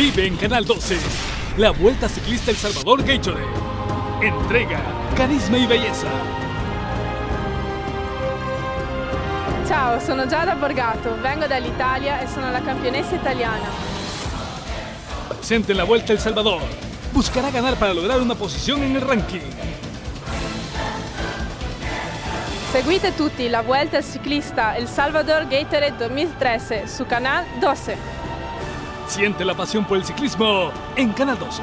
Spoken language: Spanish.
Vive en Canal 12. La Vuelta Ciclista El Salvador Gatorade. Entrega, carisma y belleza. Ciao, sono Giada Borgato, vengo dall'Italia e sono la campionessa italiana. Presente en la Vuelta El Salvador. Buscará ganar para lograr una posición en el ranking. Seguite tutti la Vuelta Ciclista El Salvador Gatorade 2013 su Canal 12. Siente la pasión por el ciclismo en Canal 12.